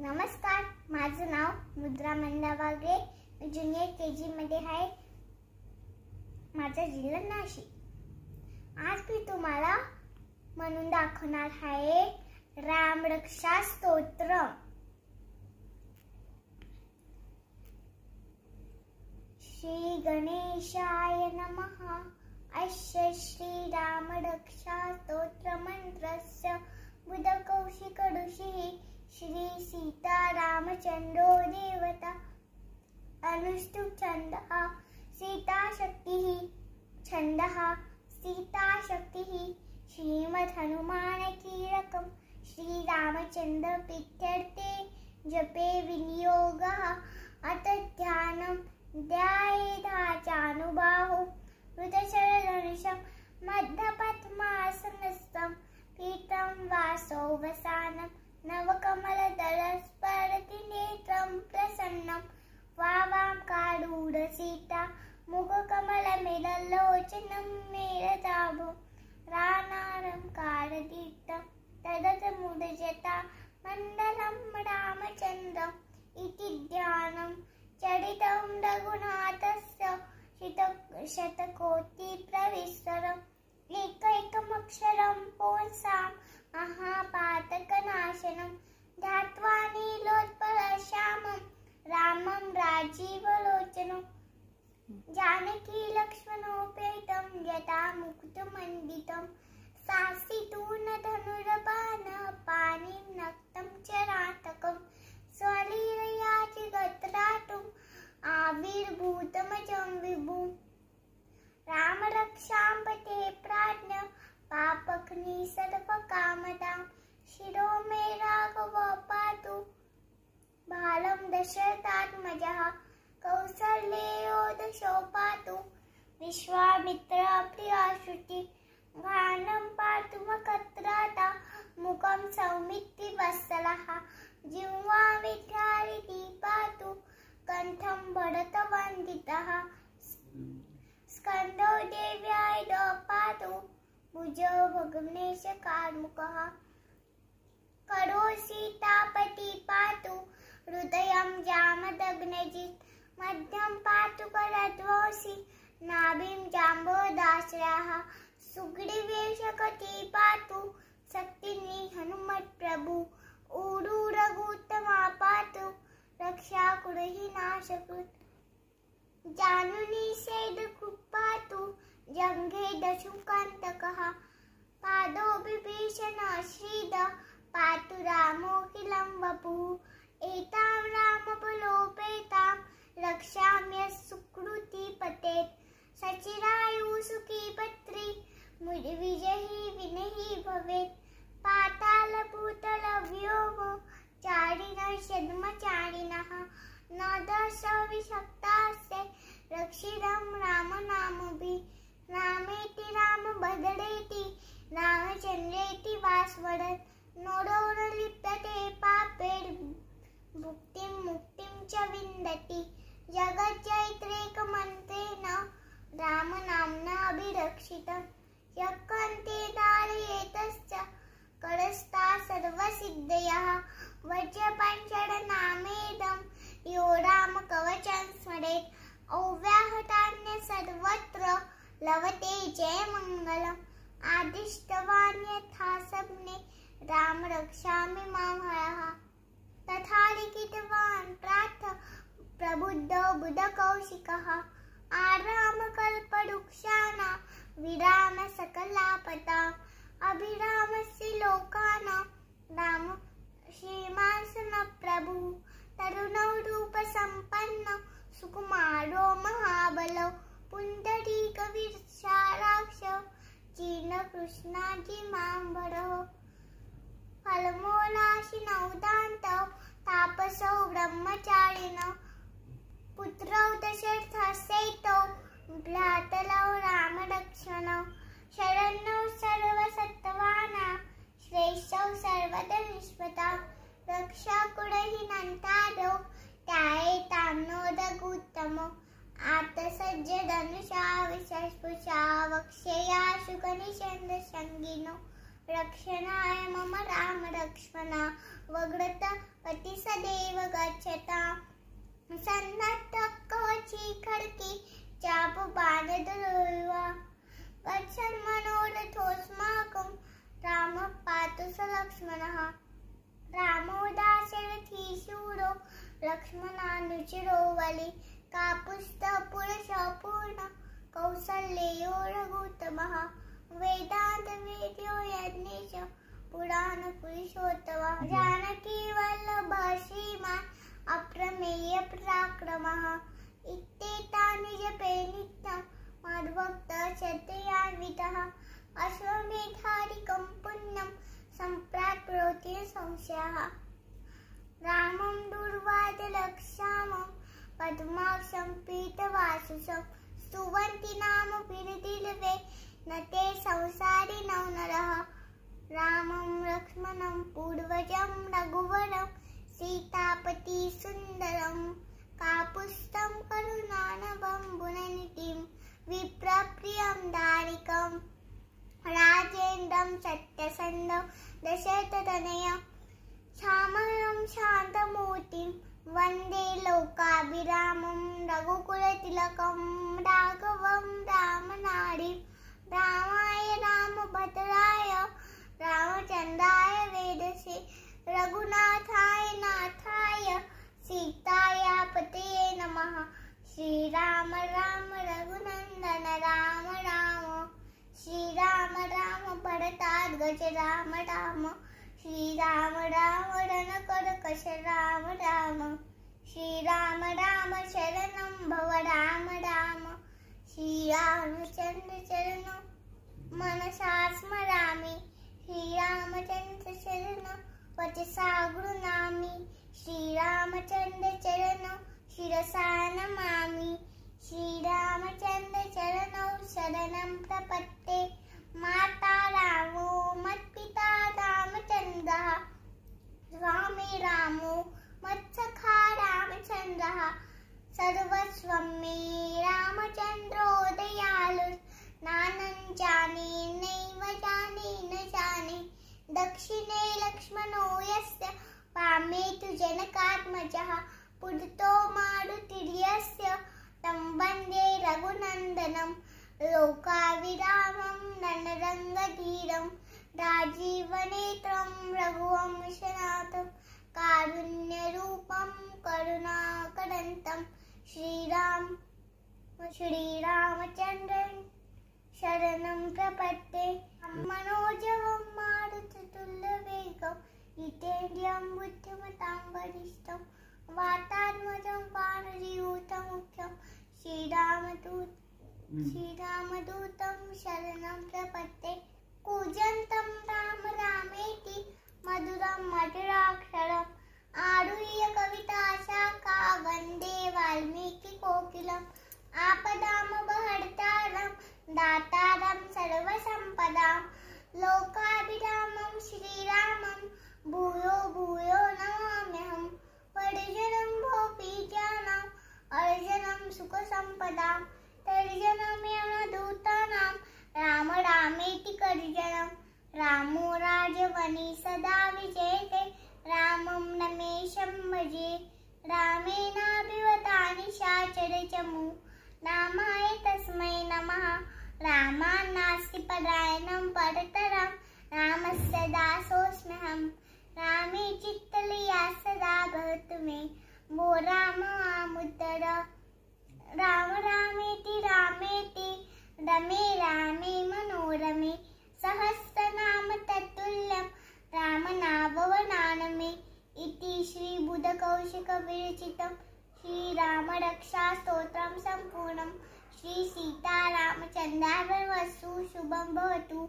नमस्कार माझं नाव मुद्रा मंदा वागळे मी ज्युनियर के जीमध्ये आहे. माझा जिल्हा नाशिक. आज मी तुम्हाला म्हणून दाखवणार आहे रामरक्षा स्तोत्र श्री गणेशाय नमः. अस्य बुध कौशिक ऋषी श्री सीतारामचन्द्रो देवता अनुष्टुप् छन्दः सीताशक्तिः छन्दः सीताशक्तिः श्रीमद्हनुमानकीलकं श्रीरामचन्द्रप्रीत्यर्थे जपे विनियोगः अत ध्यानं ध्यायेधाचानुबाहु हृदशरधनुषं मध्यपद्मासनस्थं पीतं वासो నవకమల దళస్పరతి నేత్రం ప్రసన్నం. వావాం కాడూడ సీత ముఖకమల మెడల్లో చిన్నం మేరతాభం రానారం ध्यात्वा नीलोत्पलश्यामं रामं जानकी लक्ष्मणोपेतं यथा मुक्तमण्डितं सासितूर्णधनुरपान पाणिं, नक्तं चरातकं स्वलीलयाचि गत्राटुम् आविर्भूतमजं विभुम् रामरक्षां पते प्राज्ञ पापग्नि सर्वकामदां शिरो मे राघव बालं दशरथात्मजः कौसल्येयो दशो पातु। विश्वामित्र प्रियाश्रुति गानं पातु मकत्राता। मुखं सौमित्रिवत्सलः जिह्वा विद्यारिति पातु कण्ठं भरतवन्दितः स्कन्दो देव्याय पातु भुजो भग्नेश कार्मुकः। करो सीतापति पातु। हृदयं जामदग्नजित्, मध्यं पातु करध्वंसि नाभिं जाम्बोदाश्रयः सुग्रीवेशकति पातु शक्तिनि हनुमत्प्रभु ऊरुरघुत्तमा पातु रक्षा कुरहि नाशकृत् जानुनि सेदकुपातु जङ्घे दशुकान्तकः पादो विभीषण श्रीद पातु रामोऽखिलं वपुः एतां रामबलोपेतां रक्षाम्य सुकृति पतेत्। सचिरायुसुखी पत्री विजयी विनयी भवेत्। पातालभूतलव्योमो चारिणः शद्मचारिणः न दशविशक्तास्य रक्षितं रामनामभिः रामेति रामभद्रेति रामचन्द्रेति वास्वरत् नोडोरलिप्यते पापेर्भुक्तिं मुक्तिं च विन्दति। जगच्चैत्रेकमन्त्रेण रामनाम्ना अभिरक्षितं। यः कन्ते धारयेतश्च करस्ता सर्वसिद्धयः। वज्रपञ्चरनामेदं यो रामकवचं स्मरेत्। औव्याहतान्य सर्वत्र लवते जयमङ्गलम् आदिष्टवान् यथा सप्ने राम रक्षामि माँ हरः। तथा लिखितवान् प्रार्थ प्रबुद्धो बुधकौशिकः आरामकल्पवृक्षाणां विराम सकलापताम् अभिरामस्य लोकानां राम श्रीमासन प्रभुः तरुणौ रूपसम्पन्न सुकुमारो महाबलौ पुण्डरीकविशालाक्ष जीर्णकृष्णाजिमाम्बरः फलमूलाशिनौ तापसौ ब्रह्मचारिणौ। पुत्रौ दशरथस्यैतौ भ्रातलौ रामलक्ष्मणौ। शरण्यौ सर्वसत्त्वानां, श्रेष्ठौ सर्वधनिष्पता रक्षाकुडहिनन्तादौ त्यायेतां नोदगुत्तमो आतसज्जधनुषा विशस्पुषा वक्ष्यया शुकनिषन्दसङ्गिनो रक्षणाय मम राम रक्ष्मणा वग्रत पति सदैव गच्छता. सन्नत कवची खडकी चाप बाणदुर्वा गच्छन् मनोरथोऽस्माकं राम पातु स लक्ष्मणः रामोदाशरथी शूरो लक्ष्मणानुचिरो वली कापुस्तपुरुषपूर्ण कौसल्येयो रघुतमः रघुत्तमः वेदान्तवेद्यो यज्ञेश पुराणपुरुषोत्तमः जानकी वल्लभ, श्रीमान् अप्रमेय पराक्रमः। इत्येतानि जपे मद्भक्त चतयान्वितः अश्वमेधादिकं पुण्यं सम्प्राप्नोति संशयः। रामं दुर्वादलक्षामं पद्माक्षं पीतवासुषं स्तुवन्ति नाम पिरदिलवे न ते संसारिणौ नरः। रामं लक्ष्मणं पूर्वजं रघुवरं सीतापति सुन्दरं कापुस्तं करुणानवं गुणनिधिं विप्रप्रियं दारिकं राजेन्द्रं सत्यसन्दं दशरथतनयं श्यामलं शान्तमूर्तिं वन्दे लोकाभिरामं रघुकुलतिलकं राघवं रामनाडीं रामाय रामभद्राय रामचन्द्राय वेदसे, रघुनाथाय नाथाय, सीताया पतये नमः। श्रीराम राम रघुनन्दन राम राम। श्रीराम राम भरतात् गज, राम राम। श्रीराम राम राम राम। श्रीराम राम शरणं भव राम राम श्रीरामचन्द्र चरणं मनसा स्मरामि श्रीरामचन्द्र चरणं वचसा गृह्णामि श्रीरामचन्द्र चरणं शिरसा नमामि श्रीरामचन्द्र चरणौ शरणं प्रपत्ते माता रामो मत्पिता रामचन्द्रः, स्वामी रामो, मत्सखा रामचन्द्रः, सर्वस्वं मे रामचन्द्रो दयालु दक्षिणे लक्ष्मणो यस्य पामे तु जनकात्मजः पुरतो मारुतिर्यस्य तं वंदे रघुनन्दनं लोकाविरामं ननरङ्गधीरं राजीवनेत्रं रघुवंशनाथं कारुण्यरूपं करुणाकरन्तं श्रीराम श्रीरामचन्द्रन् शरणं प्रपत्ते मनोजवं मारुततुल्यवेगं जितेन्द्रियं बुद्धिमतां वरिष्ठं वातात्मजं वानरीयूतमुख्यं श्रीरामदूत श्रीरामदूतं शरणं प्रपत्ते कूजन्तं राम रामेति मधुरं मधुराक्षरम् आरुह्य कविताशाखा वंदे वाल्मीकिकोकिलम् आपदामपहर्तारं दातारं सर्वसम्पदां, लोकाभिरामं श्रीरामं, भूयो भूयो नमाम्यहं परिजनं भोपीजानाम् अर्जनं सुखसम्पदां तर्जनं यमदूतानां राम रामेति कर्जनं, रामो राजवनि सदा विजयते, रामं नमेशं भजे रामेणाभिवतानि शाचरचमु रामाय तस्मै नमः। रामान्नास्ति परायणं परतरं रामस्य दासोऽस्म्यहं रामे चित्तलया सदा भवतु मे। भो राम आमुत्तर राम रामेति रामेति। रमे, रामे मनोरमे। सहस्रनाम तत्तुल्यं। रामनाभवनानमे इति श्रीबुधकौशिकविरचितं सीता सम्पूर्णं वसु शुभम भवतु।